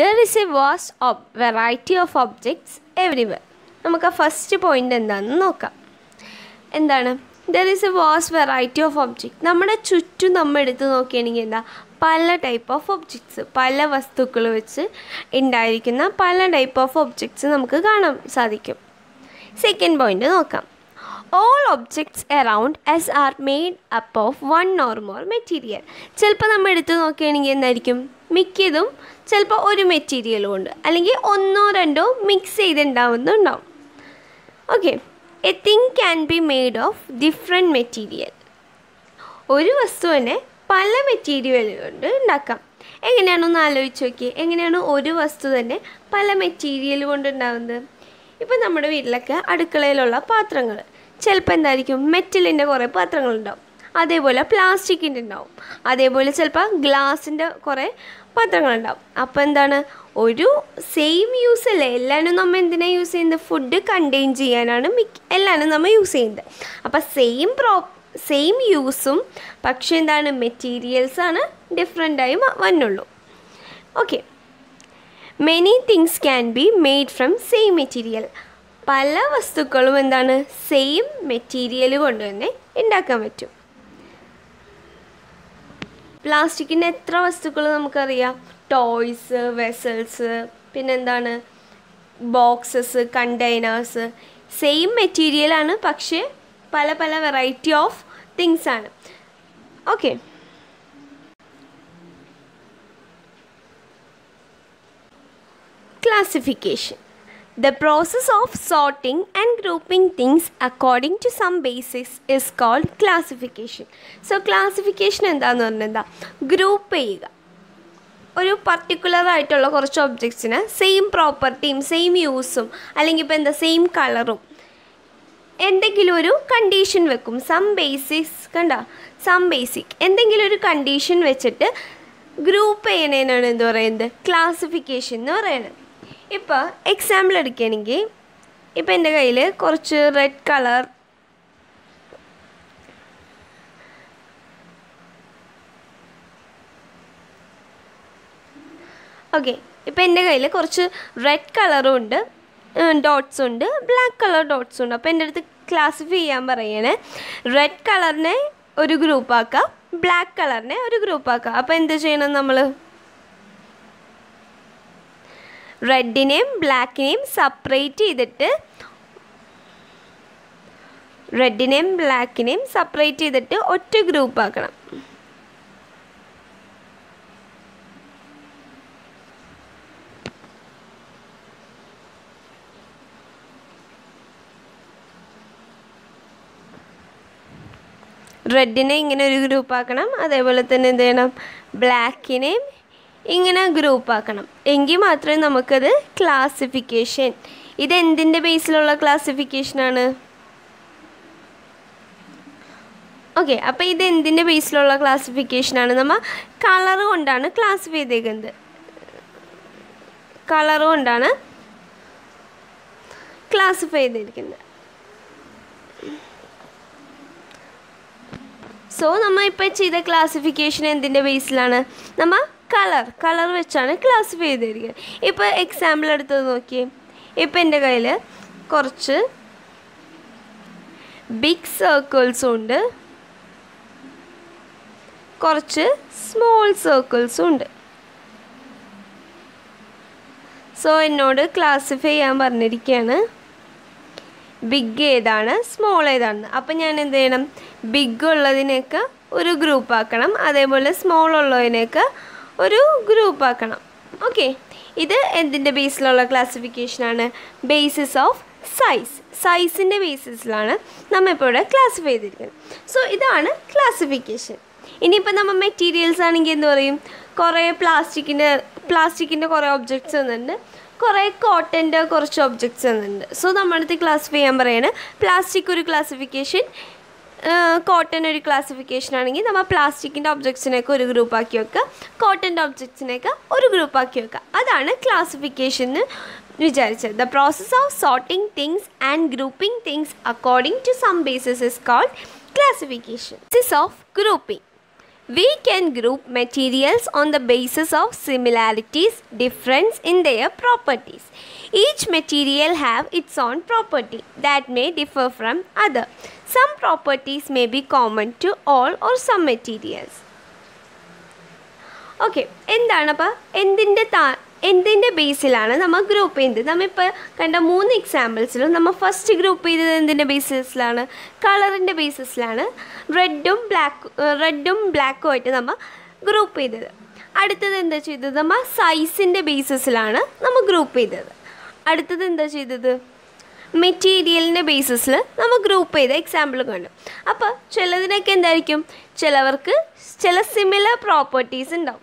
There is a vast of variety of objects everywhere നമുക്ക് ആ first point എന്താണെന്ന് നോക്കാം. എന്താണ്? There is a vast variety of object നമ്മുടെ ചുറ്റും നമ്മൾ എടുത്ത് നോക്കുകയാണെങ്കിൽ എന്താ? പല ടൈപ്പ് ഓഫ് ഒബ്ജക്ട്സ് പല വസ്തുക്കൾ വെച്ച് ഉണ്ടായിരിക്കുന്ന പല ടൈപ്പ് ഓഫ് ഒബ്ജക്ട്സ് നമുക്ക് കാണാൻ സാധിക്കും. സെക്കൻഡ് പോയിന്റ് നോക്കാം. All objects around us are made up of one or more material ചിലപ്പോൾ നമ്മൾ എടുത്ത് നോക്കുകയാണെങ്കിൽ എന്തായിരിക്കും? മിക്കതും ചിലപ്പോൾ ഒരു മെറ്റീരിയൽ കൊണ്ട് അല്ലെങ്കിൽ ഒന്നോ രണ്ടോ mix ചെയ്തുണ്ടാവുന്നുണ്ടാവും okay a thing can be made of different material ഒരു വസ്തുവിനെ പല മെറ്റീരിയൽ കൊണ്ട് ഉണ്ടാക്കാം. എങ്ങനെയാണെന്ന് ആലോചിച്ച് നോക്കിയേ. എങ്ങനെയാണ് ഒരു വസ്തു തന്നെ പല മെറ്റീരിയൽ കൊണ്ട് ഉണ്ടാകുന്നത് ഇപ്പം നമ്മുടെ വീട്ടിലൊക്കെ അടുക്കളയിലുള്ള പാത്രങ്ങൾ ചിലപ്പോൾ എന്തായിരിക്കും? മെറ്റലിന്റെ കുറേ പാത്രങ്ങളുണ്ടാവും. അതേപോലെ പ്ലാസ്റ്റിക്കിന്റെ ഉണ്ടാവും. അതേപോലെ ചിലപ്പോൾ ഗ്ലാസിന്റെ കുറേ പാത്രങ്ങളുണ്ടാവും. അപ്പോൾ എന്താണ്? ഒരു സെയിം യൂസ് അല്ലേ? എല്ലാവരും നമ്മൾ എന്തിനാണ് യൂസ് ചെയ്യുന്നത്? ഫുഡ് കണ്ടെയ്ൻ ചെയ്യാനാണ് മിക്ക എല്ലാവരും നമ്മൾ യൂസ് ചെയ്യുന്നത്. അപ്പോൾ സെയിം പ്രോ സെയിം യൂസും പക്ഷേ എന്താണ്? മെറ്റീരിയൽസാണ് ഡിഫറെന്റായി വന്നുള്ളൂ. Okay many things can be made from same material പല വസ്തുക്കളും എന്താണ് സെയിം മെറ്റീരിയൽ കൊണ്ട് തന്നെ ഉണ്ടാക്കാൻ പറ്റും. പ്ലാസ്റ്റിക്കിന്റെ എത്ര വസ്തുക്കൾ നമുക്കറിയാം? ടോയ്സ് വെസൽസ് പിന്നെന്താണ്? ബോക്സസ് കണ്ടെയ്നേഴ്സ് സെയിം മെറ്റീരിയലാണ് പക്ഷേ പല പല വെറൈറ്റി ഓഫ് തിങ്സ് ആണ്. Okay classification. The process of sorting and grouping things according to some basis is called classification. So classification എന്താന്ന് പറഞ്ഞാൽ എന്താ ഗ്രൂപ്പ് ചെയ്യുക. ഒരു പർട്ടിക്കുലർ ആയിട്ടുള്ള കുറച്ച് ഒബ്ജക്ട്സിന് സെയിം പ്രോപ്പർട്ടിയും സെയിം യൂസും അല്ലെങ്കിൽ ഇപ്പോൾ എന്താ സെയിം കളറും എന്തെങ്കിലും ഒരു കണ്ടീഷൻ വെക്കും. സം ബേസിക്സ് കണ്ട? സം ബേസിക് എന്തെങ്കിലും ഒരു കണ്ടീഷൻ വെച്ചിട്ട് ഗ്രൂപ്പ് ചെയ്യണേനാണ് എന്ത് പറയുന്നത്? ക്ലാസിഫിക്കേഷൻ എന്ന് പറയുന്നത്. ഇപ്പോൾ എക്സാമ്പിൾ എടുക്കുകയാണെങ്കിൽ ഇപ്പം എന്റെ കയ്യിൽ കുറച്ച് റെഡ് കളർ ഓക്കെ ഇപ്പം എന്റെ കയ്യിൽ കുറച്ച് റെഡ് കളറും ഉണ്ട് ഡോട്ട്സ് ഉണ്ട് ബ്ലാക്ക് കളർ ഡോട്ട്സ് ഉണ്ട്. അപ്പോൾ എന്റെ അടുത്ത് ക്ലാസിഫൈ ചെയ്യാൻ പറയണേ. റെഡ് കളറിനെ ഒരു ഗ്രൂപ്പാക്കാം ബ്ലാക്ക് കളറിനെ ഒരു ഗ്രൂപ്പാക്കാം അപ്പോൾ എന്ത് ചെയ്യണം നമ്മൾ റെഡിനെയും ബ്ലാക്കിനെയും സെപ്പറേറ്റ് ചെയ്തിട്ട് റെഡിനെയും ബ്ലാക്കിനെയും സെപ്പറേറ്റ് ചെയ്തിട്ട് ഒറ്റ ഗ്രൂപ്പ് ആക്കണം. റെഡിനെ ഇങ്ങനെ ഒരു ഗ്രൂപ്പ് ആക്കണം. അതേപോലെ തന്നെ എന്ത് ചെയ്യണം? ബ്ലാക്കിനെയും ഇങ്ങനെ ഗ്രൂപ്പ് ആക്കണം. എങ്കിൽ മാത്രമേ നമുക്കത് ക്ലാസിഫിക്കേഷൻ ഇതെന്തിന്റെ ബേസിലുള്ള ക്ലാസിഫിക്കേഷനാണ് ഓക്കെ അപ്പോൾ ഇത് എന്തിന്റെ ബേസിലുള്ള ക്ലാസിഫിക്കേഷനാണ് നമ്മൾ കളർ കൊണ്ടാണ് ക്ലാസിഫൈ ചെയ്തേക്കുന്നത്. കളർ കൊണ്ടാണ് ക്ലാസിഫൈ ചെയ്തിരിക്കുന്നത് സോ നമ്മൾ ഇപ്പോൾ ചെയ്ത ക്ലാസിഫിക്കേഷൻ എന്തിന്റെ ബേസിലാണ് നമ്മൾ കളർ കളർ വെച്ചാണ് ക്ലാസിഫൈ ചെയ്തിരിക്കുന്നത് ഇപ്പോൾ എക്സാമ്പിൾ എടുത്തത് നോക്കിയേ. ഇപ്പോൾ എന്റെ കയ്യിൽ കുറച്ച് ബിഗ് സർക്കിൾസും ഉണ്ട്. കുറച്ച് സ്മോൾ സർക്കിൾസും ഉണ്ട്. സോ എന്നോട് ക്ലാസിഫൈ ചെയ്യാൻ പറഞ്ഞിരിക്കുകയാണ് ബിഗ് ഏതാണ് സ്മോൾ ഏതാണ്. അപ്പം ഞാൻ എന്ത് ചെയ്യണം? ബിഗ് ഉള്ളതിനെയൊക്കെ ഒരു ഗ്രൂപ്പ് ആക്കണം. അതേപോലെ സ്മോൾ ഉള്ളതിനൊക്കെ ഒരു ഗ്രൂപ്പ് ആക്കണം. ഓക്കെ ഇത് എന്തിന്റെ ബേസിലുള്ള ക്ലാസിഫിക്കേഷനാണ് ബേസിസ് ഓഫ് സൈസ് സൈസിന്റെ ബേസിസിലാണ് നമ്മൾ ഇപ്പോൾ ഇവിടെ ക്ലാസിഫൈ ചെയ്തിരിക്കുന്നത്. സോ ഇതാണ് ക്ലാസിഫിക്കേഷൻ ഇനിയിപ്പോൾ നമ്മൾ മെറ്റീരിയൽസ് ആണെങ്കിൽ എന്ന് പറയും? കുറേ പ്ലാസ്റ്റിക്കിന്റെ പ്ലാസ്റ്റിക്കിന്റെ കുറേ ഒബ്ജക്ട്സ് വന്നിട്ടുണ്ട്. കുറേ കോട്ടന്റെ കുറച്ച് ഒബ്ജക്ട്സ് വന്നിട്ടുണ്ട്. സോ നമ്മളടുത്ത് ക്ലാസിഫൈ ചെയ്യാൻ പറയുന്നത് പ്ലാസ്റ്റിക് ഒരു ക്ലാസിഫിക്കേഷൻ കോട്ടൺ ഒരു ക്ലാസിഫിക്കേഷൻ ആണെങ്കിൽ നമ്മൾ പ്ലാസ്റ്റിക്കിന്റെ ഒബ്ജക്ട്സിനെയൊക്കെ ഒരു ഗ്രൂപ്പാക്കി വെക്കുക കോട്ടന്റെ ഒബ്ജക്ട്സിനെയൊക്കെ ഒരു ഗ്രൂപ്പാക്കി വെക്കുക അതാണ് ക്ലാസിഫിക്കേഷൻ എന്ന് വിചാരിച്ചത്. The process of sorting things and grouping things according to some basis is called classification this of grouping we can group materials on the basis of similarities difference in their properties Each material have its own property that may differ from other. Some properties may be common to all or some materials. Okay എന്താണ് അപ്പോൾ എന്തിന്റെ താ എന്തിന്റെ ബേസിലാണ് നമ്മൾ group ചെയ്യുന്നത് നമ്മളിപ്പോൾ കണ്ട മൂന്ന് എക്സാമ്പിൾസിലും നമ്മൾ ഫസ്റ്റ് ഗ്രൂപ്പ് ചെയ്തത് എന്തിന്റെ ബേസിസിലാണ് കളറിന്റെ ബേസിസിലാണ് റെഡും ബ്ലാക്ക് റെഡും ബ്ലാക്കും ആയിട്ട് നമ്മൾ ഗ്രൂപ്പ് ചെയ്തത്. അടുത്തത് എന്താ ചെയ്തത്? നമ്മൾ സൈസിന്റെ ബേസിസിലാണ് നമ്മൾ ഗ്രൂപ്പ് ചെയ്തത്. അടുത്തത് എന്താ ചെയ്തത്? മെറ്റീരിയലിന്റെ ബേസിസിൽ നമ്മൾ ഗ്രൂപ്പ് ചെയ്ത എക്സാമ്പിൾ കണ്ടു. അപ്പോൾ ചിലതിനൊക്കെ എന്തായിരിക്കും? ചിലവർക്ക് ചില സിമിലർ പ്രോപ്പർട്ടീസ് ഉണ്ടാവും.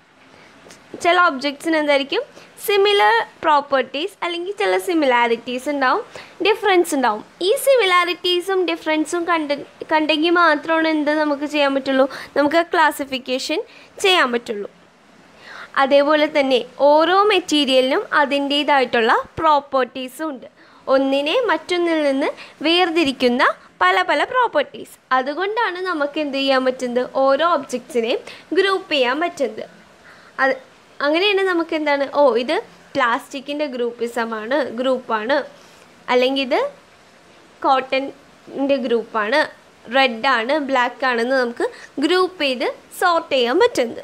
ചില ഒബ്ജക്ട്സിന് എന്തായിരിക്കും? സിമിലർ പ്രോപ്പർട്ടീസ് അല്ലെങ്കിൽ ചില സിമിലാരിറ്റീസ് ഉണ്ടാവും. ഡിഫറൻസ് ഉണ്ടാവും. ഈ സിമിലാരിറ്റീസും ഡിഫറൻസും കണ്ട കണ്ടെങ്കിൽ മാത്രമാണ് എന്ത് നമുക്ക് ചെയ്യാൻ പറ്റുള്ളൂ? നമുക്ക് ക്ലാസിഫിക്കേഷൻ ചെയ്യാൻ പറ്റുള്ളൂ. അതേപോലെ തന്നെ ഓരോ മെറ്റീരിയലിനും അതിന്റേതായിട്ടുള്ള പ്രോപ്പർട്ടീസും ഉണ്ട്. ഒന്നിനെ മറ്റൊന്നിൽ നിന്ന് വേർതിരിക്കുന്ന പല പല പ്രോപ്പർട്ടീസ് അതുകൊണ്ടാണ് നമുക്ക് എന്ത് ചെയ്യാൻ പറ്റുന്നത്? ഓരോ ഒബ്ജക്ട്സിനെയും ഗ്രൂപ്പ് ചെയ്യാൻ പറ്റുന്നത്. അത് അങ്ങനെയാണ് നമുക്ക് എന്താണ്? ഓ ഇത് പ്ലാസ്റ്റിക്കിന്റെ ഗ്രൂപ്പിസമാണ് ഗ്രൂപ്പാണ്. അല്ലെങ്കിൽ ഇത് കോട്ടന്റെ ഗ്രൂപ്പാണ് റെഡാണ് ബ്ലാക്ക് ആണെന്ന് നമുക്ക് ഗ്രൂപ്പ് ചെയ്ത് സോർട്ട് ചെയ്യാൻ പറ്റുന്നത്.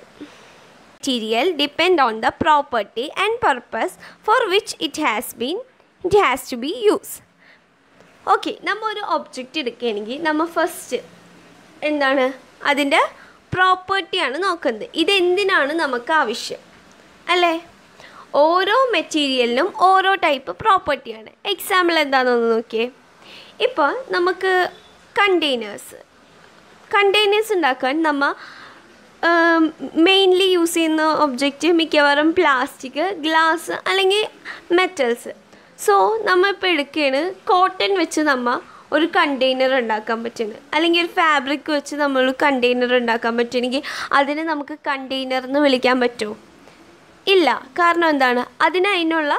Material depend on the property and purpose for which it has been it has to be use okay നമ്മൾ ഒരു ഒബ്ജക്റ്റ് എടുക്കുകയാണെങ്കിൽ നമ്മൾ ഫസ്റ്റ് എന്താണ്? അതിന്റെ പ്രോപ്പർട്ടിയാണ് നോക്കുന്നത്. ഇതെന്തിനാണ് നമുക്ക് ആവശ്യം? അല്ലേ? ഓരോ മെറ്റീരിയലിനും ഓരോ ടൈപ്പ് പ്രോപ്പർട്ടിയാണ് എക്സാമ്പിൾ എന്താണെന്ന് നോക്കിയേ. ഇപ്പോൾ നമുക്ക് കണ്ടെയ്നേഴ്സ് കണ്ടെയ്നേഴ്സ് ഉണ്ടാക്കാൻ നമ്മൾ മെയിൻലി യൂസ് ചെയ്യുന്ന ഒബ്ജക്റ്റ് മിക്കവാറും പ്ലാസ്റ്റിക് ഗ്ലാസ് അല്ലെങ്കിൽ മെറ്റൽസ് സോ നമ്മൾ ഇപ്പോൾ എടുക്കുകയാണ് കോട്ടൺ വെച്ച് നമ്മൾ ഒരു കണ്ടെയ്നർ ഉണ്ടാക്കാൻ പറ്റുന്നത് അല്ലെങ്കിൽ ഒരു ഫാബ്രിക് വെച്ച് നമ്മൾ കണ്ടെയ്നർ ഉണ്ടാക്കാൻ പറ്റുമെങ്കിൽ അതിനെ നമുക്ക് കണ്ടെയ്നർ എന്ന് വിളിക്കാൻ പറ്റുമോ ഇല്ല. കാരണം എന്താണ്? അതിന് അതിനുള്ള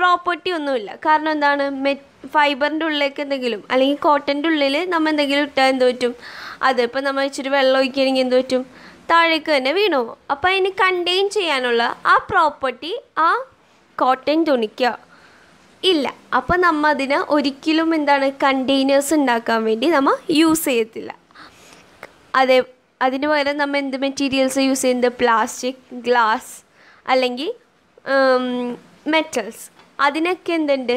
പ്രോപ്പർട്ടി ഒന്നുമില്ല. കാരണം എന്താണ്? മെ ഫൈബറിന്റെ ഉള്ളിലേക്ക് എന്തെങ്കിലും അല്ലെങ്കിൽ കോട്ടന്റെ ഉള്ളിൽ നമ്മൾ എന്തെങ്കിലും ഇട്ടാൽ എന്ത് പറ്റും? അതിപ്പോൾ നമ്മൾ ഇച്ചിരി വെള്ളം ഒഴിക്കുകയാണെങ്കിൽ എന്ത് പറ്റും? താഴേക്ക് തന്നെ വീണു. അപ്പോൾ അതിന് കണ്ടെയ്ൻ ചെയ്യാനുള്ള ആ പ്രോപ്പർട്ടി ആ കോട്ടൺ തുണിക്കോ. ഇല്ല അപ്പോൾ നമ്മൾ അതിന് ഒരിക്കലും എന്താണ് കണ്ടെയ്നേഴ്സ് ഉണ്ടാക്കാൻ വേണ്ടി നമ്മൾ യൂസ് ചെയ്യത്തില്ല. അതേ അതിന് പകരം നമ്മൾ എന്ത് മെറ്റീരിയൽസ് യൂസ് ചെയ്യുന്നത്? പ്ലാസ്റ്റിക് ഗ്ലാസ് അല്ലെങ്കിൽ മെറ്റൽസ് അതിനൊക്കെ എന്തുണ്ട്?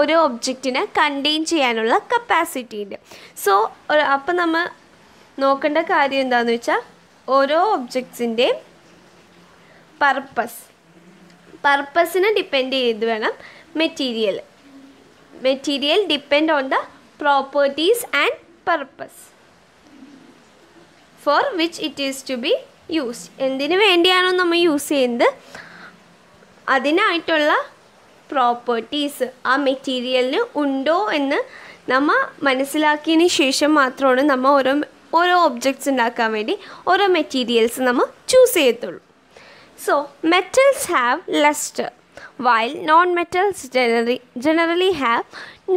ഒരു ഒബ്ജക്റ്റിനെ കണ്ടെയ്ൻ ചെയ്യാനുള്ള കപ്പാസിറ്റി ഉണ്ട്. സോ അപ്പം നമ്മൾ നോക്കേണ്ട കാര്യം എന്താണെന്ന് വെച്ചാൽ ഓരോ ഒബ്ജക്ട്സിന്റെയും പർപ്പസ് പർപ്പസിനെ ഡിപ്പെൻഡ് ചെയ്ത് വേണം material material depend on the properties and purpose for which it is to be use എന്തിനു വേണ്ടിയാണോ നമ്മൾ യൂസ് ചെയ്യുന്നത്? അതിനായിട്ടുള്ള പ്രോപ്പർട്ടീസ് ആ മെറ്റീരിയലിന് ഉണ്ടോ എന്ന് നമ്മൾ മനസ്സിലാക്കിയതിന് ശേഷം മാത്രമാണ് നമ്മൾ ഓരോ ഓരോ ഒബ്ജക്ട്സ് ഉണ്ടാക്കാൻ വേണ്ടി ഓരോ മെറ്റീരിയൽസ് നമ്മൾ ചൂസ് ചെയ്യത്തുള്ളൂ. So metals have lustre while non metals generally generally have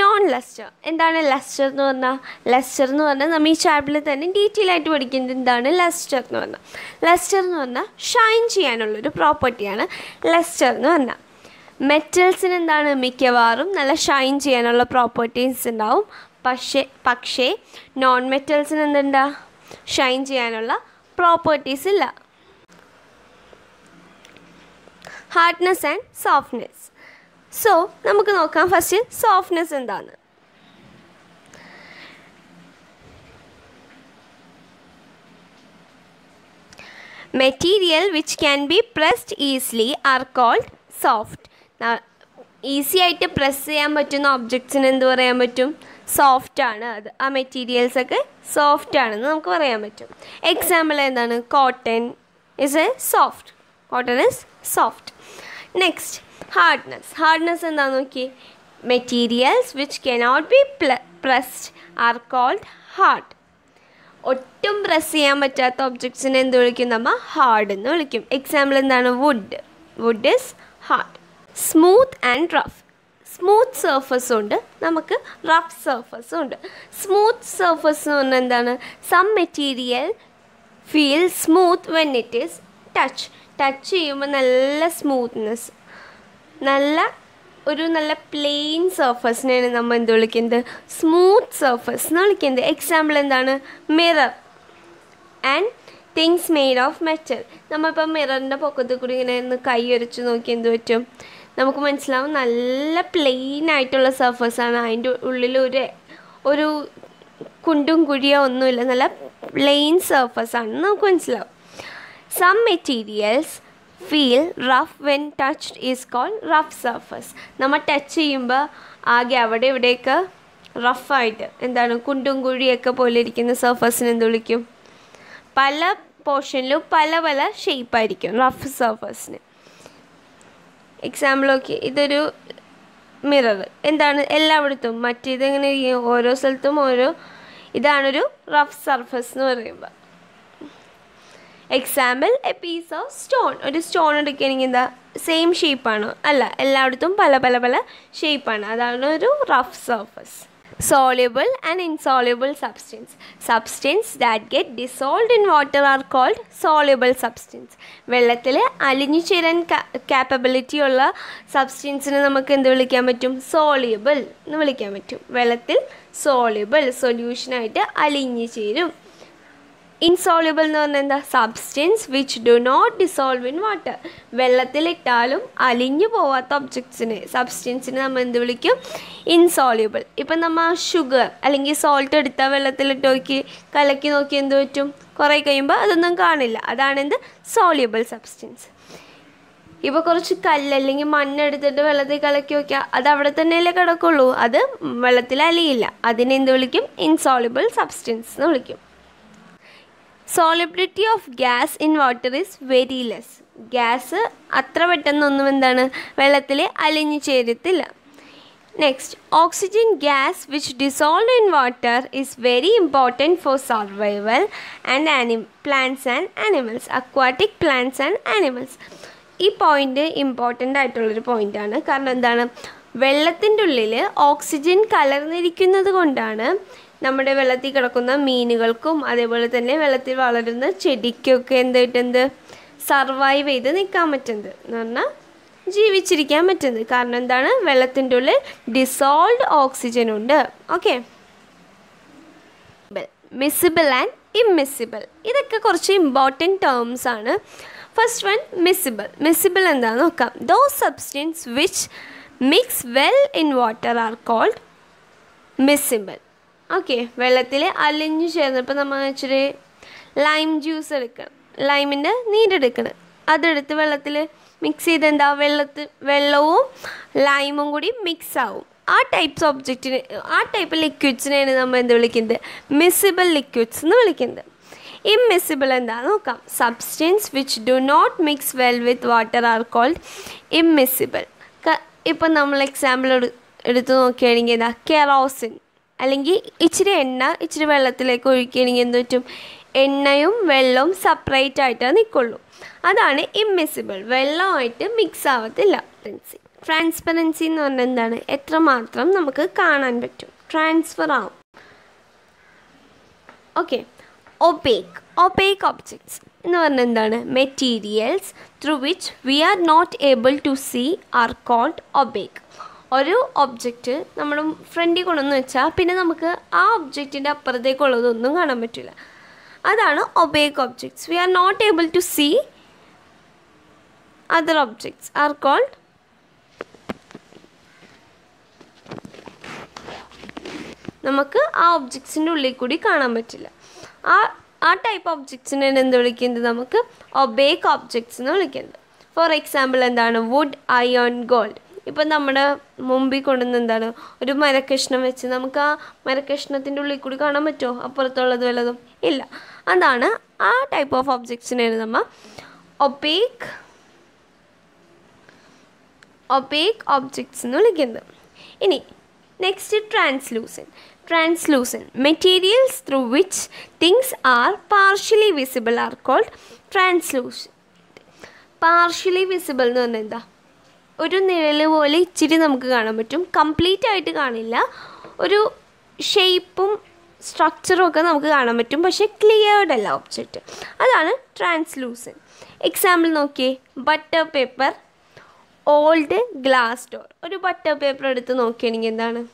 non lustre എന്താണ് ലെസ്റ്റർ എന്ന് പറഞ്ഞാൽ ലെസ്റ്റർ എന്ന് പറഞ്ഞാൽ നമ്മൾ ഈ ചാപ്റ്ററിൽ തന്നെ ഡീറ്റെയിൽ ആയിട്ട് പഠിക്കുന്നത് എന്താണ് ലെസ്റ്റർ എന്ന് പറഞ്ഞാൽ ലെസ്റ്റർ എന്ന് പറഞ്ഞാൽ ഷൈൻ ചെയ്യാനുള്ളൊരു പ്രോപ്പർട്ടിയാണ് ലെസ്റ്റർ എന്ന് പറഞ്ഞാൽ മെറ്റൽസിന് എന്താണ് മിക്കവാറും നല്ല ഷൈൻ ചെയ്യാനുള്ള പ്രോപ്പർട്ടീസ് ഉണ്ടാവും. പക്ഷേ പക്ഷേ നോൺ മെറ്റൽസിന് എന്തുണ്ടാ? ഷൈൻ ചെയ്യാനുള്ള പ്രോപ്പർട്ടീസ് ഇല്ല. ഹാർഡ്നെസ് ആൻഡ് സോഫ്റ്റ്നെസ് സോ നമുക്ക് നോക്കാം ഫസ്റ്റ് സോഫ്റ്റ്നെസ് എന്താണ്? Material which can be pressed easily are called soft easy ആയിട്ട് പ്രസ് ചെയ്യാൻ പറ്റുന്ന ഒബ്ജക്ട്സിന് എന്ത് പറയാൻ പറ്റും? സോഫ്റ്റ് ആണ്. അത് ആ മെറ്റീരിയൽസ് ഒക്കെ സോഫ്റ്റ് ആണെന്ന് നമുക്ക് പറയാൻ പറ്റും. എക്സാമ്പിൾ എന്താണ്? Cotton is a soft cotton is soft next hardness hardness എന്താണെന്ന് നോക്കി materials which cannot be pressed are called hard ഒട്ടും പ്രസ് ചെയ്യാൻ പറ്റാത്ത ഒബ്ജക്ട്സിനെ എന്ത് വിളിക്കും നമ്മൾ ഹാർഡ് എന്ന് വിളിക്കും. എക്സാമ്പിൾ എന്താണ്? Wood wood is hard smooth and rough smooth surface ഉണ്ട്. നമുക്ക് റഫ് സർഫസും ഉണ്ട്. സ്മൂത്ത് സർഫസ് എന്ന് പറഞ്ഞാൽ എന്താണ്? Some material feel smooth when it is touch touch ചെയ്യുമ്പോൾ നല്ല സ്മൂത്ത്നെസ് നല്ല ഒരു നല്ല പ്ലെയിൻ സർഫസിനെയാണ് നമ്മൾ എന്ത് വിളിക്കുന്നത്? സ്മൂത്ത് സർഫസ് എന്ന് വിളിക്കുന്നത്. എക്സാമ്പിൾ എന്താണ്? Mirror and things made of metal നമ്മളിപ്പോൾ മിററിന്റെ പൊക്കത്തിൽ കൂടി ഇങ്ങനെ ഒന്ന് കൈ ഒരച്ച് നോക്കി എന്ത് പറ്റും? നമുക്ക് മനസ്സിലാവും നല്ല പ്ലെയിൻ ആയിട്ടുള്ള സർഫസാണ് അതിന്റെ ഉള്ളിൽ ഒരു ഒരു കുണ്ടും കുഴിയോ ഒന്നുമില്ല. നല്ല പ്ലെയിൻ സർഫസാണ് നമുക്ക് മനസ്സിലാവും. Some materials feel rough when touched is called rough surface നമ്മൾ ടച്ച് ചെയ്യുമ്പോൾ ആകെ അവിടെ ഇവിടെയൊക്കെ റഫായിട്ട് എന്താണ് കുണ്ടും കുഴിയൊക്കെ പോലെ ഇരിക്കുന്ന സർഫസിന് എന്ത് വിളിക്കും? പല പോർഷനിലും പല പല ഷേപ്പായിരിക്കും റഫ് സർഫസിന് എക്സാമ്പിൾ നോക്കി. ഇതൊരു മിറർ എന്താണ്? എല്ലായിടത്തും. മറ്റേതെങ്ങനെ ഓരോ സ്ഥലത്തും ഓരോ ഇതാണൊരു റഫ് സർഫസ് എന്ന് പറയുമ്പോൾ example a piece of stone ഒരു സ്റ്റോൺ എടുക്കുകയാണെങ്കിൽ എന്താ? സെയിം ഷേപ്പാണോ അല്ല എല്ലായിടത്തും പല പല പല ഷേപ്പാണ് അതാണ് ഒരു rough surface soluble and insoluble substance. Substance that get dissolved in water are called soluble substance. വെള്ളത്തിൽ അലിഞ്ഞു ചേരാൻ കാപ്പബിലിറ്റി ഉള്ള സബ്സ്റ്റൻസിനെ നമുക്ക് എന്ത് വിളിക്കാൻ പറ്റും? സോളിയബിൾ എന്ന് വിളിക്കാൻ പറ്റും. വെള്ളത്തിൽ സോളിയബിൾ സൊല്യൂഷനായിട്ട് അലിഞ്ഞു ചേരും. ഇൻസോളിബിൾ എന്ന് പറഞ്ഞാൽ എന്താ? Substance which do not dissolve in water വെള്ളത്തിലിട്ടാലും അലിഞ്ഞു പോവാത്ത ഒബ്ജക്ട്സിനെ സബ്സ്റ്റൻസിനെ നമ്മൾ എന്ത് വിളിക്കും? ഇൻസോളിബിൾ ഇപ്പം നമ്മൾ ഷുഗർ അല്ലെങ്കിൽ സോൾട്ട് എടുത്താൽ വെള്ളത്തിലിട്ട് നോക്കി കലക്കി നോക്കി എന്ത് പറ്റും? കുറേ കഴിയുമ്പോൾ അതൊന്നും കാണില്ല. അതാണ് എന്ത്? സോളിയബിൾ സബ്സ്റ്റൻസ് ഇപ്പോൾ കുറച്ച് കല്ല് അല്ലെങ്കിൽ മണ്ണെടുത്തിട്ട് വെള്ളത്തിൽ കലക്കി നോക്കിയാൽ അത് അവിടെ തന്നെയല്ലേ കിടക്കുള്ളൂ. അത് വെള്ളത്തിൽ അലിയില്ല. അതിനെന്ത് വിളിക്കും? ഇൻസോളിബിൾ സബ്സ്റ്റൻസ് എന്ന് വിളിക്കും. Solubility of gas in water is very less gas അത്ര പെട്ടെന്നൊന്നും എന്താണ്? വെള്ളത്തിൽ അലിഞ്ഞു ചേരത്തില്ല. Next oxygen gas which dissolve in water is very important for survival and any plants and animals aquatic plants and animals ഈ point important ആയിട്ടുള്ളൊരു പോയിന്റാണ് കാരണം എന്താണ്? വെള്ളത്തിന്റെ ഉള്ളിൽ ഓക്സിജൻ കലർന്നിരിക്കുന്നത് കൊണ്ടാണ് നമ്മുടെ വെള്ളത്തിൽ കിടക്കുന്ന മീനുകൾക്കും അതേപോലെ തന്നെ വെള്ളത്തിൽ വളരുന്ന ചെടിക്കൊക്കെ എന്തായിട്ടെന്ത് സർവൈവ് ചെയ്ത് നിൽക്കാൻ പറ്റുന്നത് എന്ന് പറഞ്ഞാൽ ജീവിച്ചിരിക്കാൻ പറ്റുന്നത്. കാരണം എന്താണ്? വെള്ളത്തിന്റെ ഉള്ളിൽ ഡിസോൾവ് ഓക്സിജൻ ഉണ്ട്. ഓക്കെ മിസിബിൾ ആൻഡ് ഇമ്മിസിബിൾ ഇതൊക്കെ കുറച്ച് ഇമ്പോർട്ടന്റ് ടേംസ് ആണ്. ഫസ്റ്റ് വൺ മിസിബിൾ മിസിബിൾ എന്താണെന്ന് നോക്കാം. Those substance which mix well in water are called miscible okay വെള്ളത്തിൽ അലിഞ്ഞു ചേർന്ന് ഇപ്പോൾ നമ്മൾ ഇച്ചിരി ലൈം ജ്യൂസ് എടുക്കണം. ലൈമിന്റെ നീരെടുക്കണം അതെടുത്ത് വെള്ളത്തിൽ മിക്സ് ചെയ്ത് എന്താ വെള്ളത്തിൽ വെള്ളവും ലൈമും കൂടി മിക്സ് ആവും. ആ ടൈപ്സ് ഒബ്ജക്റ്റിന് ആ ടൈപ്പ് ലിക്വിഡ്സിനെയാണ് നമ്മൾ എന്ത് വിളിക്കുന്നത്? മിസിബിൾ ലിക്വിഡ്സ് എന്ന് വിളിക്കുന്നത്. ഇമ്മിസിബിൾ എന്താ? നോക്കാം. Substance which do not mix well with water are called immiscible ഇപ്പം നമ്മൾ എക്സാമ്പിൾ എടുത്ത് നോക്കുകയാണെങ്കിൽ എന്താ? കെറോസിൻ അല്ലെങ്കിൽ ഇച്ചിരി എണ്ണ ഇച്ചിരി വെള്ളത്തിലേക്ക് ഒഴിക്കുകയാണെങ്കിൽ എന്ത് പറ്റും? എണ്ണയും വെള്ളവും സെപ്പറേറ്റ് ആയിട്ടേ നിൽക്കുള്ളൂ. അതാണ് ഇമ്മിസിബിൾ വെള്ളമായിട്ട് മിക്സ് ആവത്തില്ല. ട്രാൻസ്പെറൻസി എന്ന് പറഞ്ഞാൽ എന്താണ്? എത്രമാത്രം നമുക്ക് കാണാൻ പറ്റും. ട്രാൻസ്ഫർ ആവും. ഓക്കെ ഒപേക്ക് ഒപേക്ക് ഒബ്ജക്ട്സ് എന്ന് പറഞ്ഞാൽ എന്താണ്? Materials through which we are not able to see are called opaque ഒരു ഒബ്ജക്റ്റ് നമ്മൾ ഫ്രണ്ടിൽ കൊണ്ടുവന്ന് വെച്ചാൽ പിന്നെ നമുക്ക് ആ ഒബ്ജക്റ്റിന്റെ അപ്പുറത്തേക്കുള്ളതൊന്നും കാണാൻ പറ്റില്ല. അതാണ് opaque objects we are not able to see other objects are called നമുക്ക് ആ ഒബ്ജക്ട്സിന്റെ ഉള്ളിൽ കൂടി കാണാൻ പറ്റില്ല. ആ ആ ടൈപ്പ് ഒബ്ജക്ട്സിനെ എന്ത് വിളിക്കുന്നത് നമുക്ക്? ഒബേക്ക് ഒബ്ജക്ട്സ് എന്ന് വിളിക്കുന്നത്. ഫോർ എക്സാമ്പിൾ എന്താണ്? വുഡ് അയൺ ഗോൾഡ് ഇപ്പം നമ്മുടെ മുമ്പിൽ കൊണ്ടുവന്ന് എന്താണ് ഒരു മരക്കഷ്ണം വെച്ച് നമുക്ക് ആ മരക്കഷ്ണത്തിന്റെ ഉള്ളിൽ കൂടി കാണാൻ പറ്റുമോ? അപ്പുറത്തുള്ളത് വല്ലതും? ഇല്ല. അതാണ് ആ ടൈപ്പ് ഓഫ് ഒബ്ജക്ട്സിനെയാണ് നമ്മൾ ഒപ്പീക്ക് ഒപ്പീക്ക് ഒബ്ജക്ട്സ് എന്ന് വിളിക്കുന്നത്. ഇനി next translucent translucent materials through which things are partially visible are called translucent partially visible എന്ന് പറഞ്ഞാൽ എന്താ? ഒരു നിഴൽ പോലെ ഇച്ചിരി നമുക്ക് കാണാൻ പറ്റും. കംപ്ലീറ്റ് ആയിട്ട് കാണില്ല. ഒരു ഷേപ്പും സ്ട്രക്ചറും ഒക്കെ നമുക്ക് കാണാൻ പറ്റും. പക്ഷേ ക്ലിയേർഡ് അല്ല ഒബ്ജക്റ്റ് അതാണ് ട്രാൻസ്ലൂസൻ എക്സാമ്പിൾ നോക്കിയേ. Butter paper old glass door ഒരു ബട്ടർ പേപ്പർ എടുത്ത് നോക്കുകയാണെങ്കിൽ എന്താണ്?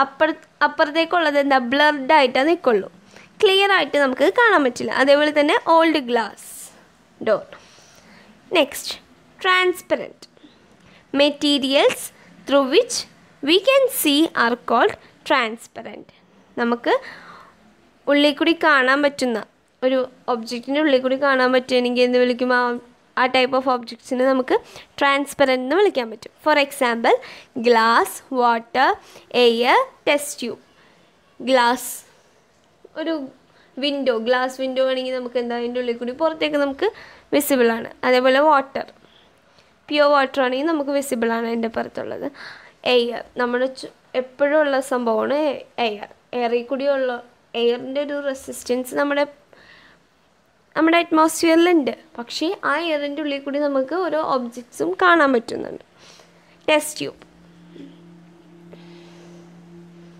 അപ്പുറ അപ്പുറത്തേക്കുള്ളത് എന്താ? ബ്ലർഡ് ആയിട്ടാണ് നിൽക്കുള്ളൂ. ക്ലിയർ ആയിട്ട് നമുക്ക് കാണാൻ പറ്റില്ല. അതേപോലെ തന്നെ old glass door next transparent materials through which we can see are called transparent നമുക്ക് ഉള്ളിൽ കൂടി കാണാൻ പറ്റുന്ന ഒരു ഒബ്ജക്റ്റിന്റെ ഉള്ളിൽ കൂടി കാണാൻ പറ്റുകയാണെങ്കിൽ എന്ന് വിളിക്കും ആ ആ ടൈപ്പ് ഓഫ് ഒബ്ജക്ട്സിനെ നമുക്ക് ട്രാൻസ്പെറന്റ് എന്ന് വിളിക്കാൻ പറ്റും. For example glass water air test tube glass ഒരു വിൻഡോ ഗ്ലാസ് വിൻഡോ ആണെങ്കിൽ നമുക്ക് എന്താ അതിന്റെ ഉള്ളിൽ കൂടി പുറത്തേക്ക് നമുക്ക് വിസിബിൾ ആണ്. അതേപോലെ വാട്ടർ പ്യുവർ വാട്ടർ ആണെങ്കിൽ നമുക്ക് വിസിബിൾ ആണ് അതിന്റെ പുറത്തുള്ളത്. എയർ നമ്മുടെ എപ്പോഴും ഉള്ള സംഭവമാണ് എയർ എയറിൽ കൂടിയുള്ള എയറിന്റെ ഒരു റെസിസ്റ്റൻസ് നമ്മുടെ നമ്മുടെ അറ്റ്മോസ്ഫിയറിലുണ്ട് പക്ഷേ ആ എയറിന്റെ ഉള്ളിൽ കൂടി നമുക്ക് ഓരോ ഒബ്ജക്ട്സും കാണാൻ പറ്റുന്നുണ്ട്. Test tube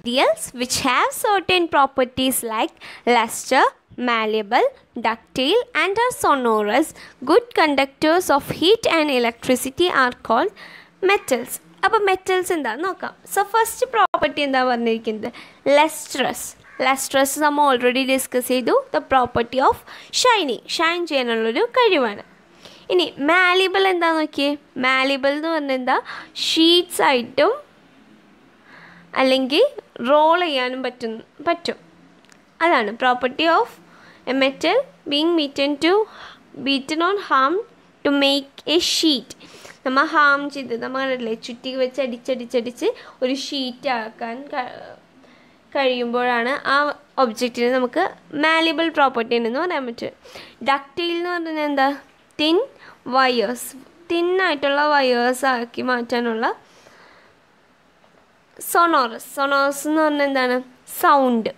materials which have certain properties like luster, malleable, ductile, and are sonorous, good conductors of heat and electricity are called metals. അപ്പോൾ മെറ്റൽസ് എന്താണെന്ന് നോക്കാം. സോ ഫസ്റ്റ് പ്രോപ്പർട്ടി എന്താ പറഞ്ഞിരിക്കുന്നത് ലെസ്ട്രസ് ലെസ്ട്രസ് നമ്മൾ ഓൾറെഡി ഡിസ്കസ് ചെയ്തു. The property of shining shine ചെയ്യാനുള്ളൊരു കഴിവാണ്. ഇനി മാലിബിൾ എന്താ നോക്കിയേ? മാലിബിൾ എന്ന് പറഞ്ഞാൽ എന്താ? ഷീറ്റ്സ് ആയിട്ടും അല്ലെങ്കിൽ റോൾ ചെയ്യാനും പറ്റും പറ്റും. അതാണ് property of a metal being meant to beaten on ham to make a sheet നമ്മൾ ഹാം ചെയ്ത് നമ്മൾ ചുറ്റി വെച്ച് അടിച്ചടിച്ചടിച്ച് ഒരു ഷീറ്റ് ആക്കാൻ കഴിയുമ്പോഴാണ് ആ ഒബ്ജക്റ്റിന് നമുക്ക് മാലിബിൾ പ്രോപ്പർട്ടി എന്ന് പറയാൻ പറ്റും. ഡക്റ്റൈൽ എന്ന് പറഞ്ഞാൽ എന്താ? തിൻ വയേഴ്സ് തിന്നായിട്ടുള്ള വയേഴ്സ് ആക്കി മാറ്റാനുള്ള സൊണോറസ് സൊണോറസ് എന്ന് പറഞ്ഞാൽ എന്താണ്? സൗണ്ട്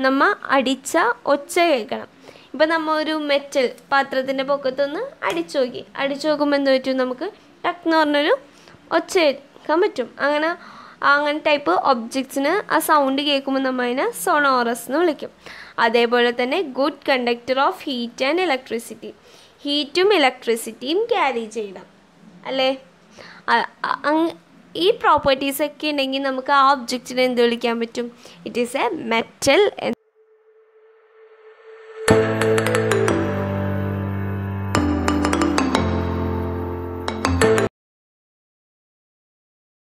നമ്മൾ അടിച്ച ഒച്ച കേൾക്കണം. ഇപ്പം നമ്മൾ ഒരു മെറ്റൽ പാത്രത്തിന്റെ പൊക്കത്തൊന്ന് അടിച്ചു നോക്കി. അടിച്ചു നോക്കുമ്പോൾ എന്ത് പറ്റും? നമുക്ക് ടക്ക് എന്ന് പറഞ്ഞൊരു ഒച്ച കേൾക്കാൻ പറ്റും. അങ്ങനെ അങ്ങനെ ടൈപ്പ് ഒബ്ജക്ട്സിന് ആ സൗണ്ട് കേൾക്കുമ്പോൾ നമ്മൾ അതിനെ സൊണോറസ് എന്ന് വിളിക്കും. അതേപോലെ തന്നെ good conductor of heat and electricity ഹീറ്റും ഇലക്ട്രിസിറ്റിയും ക്യാരി ചെയ്യണം. അല്ലേ? ഈ പ്രോപ്പർട്ടീസ് ഒക്കെ ഉണ്ടെങ്കിൽ നമുക്ക് ആ ഒബ്ജക്റ്റിനെ എന്ത് വിളിക്കാൻ പറ്റും? It is A metal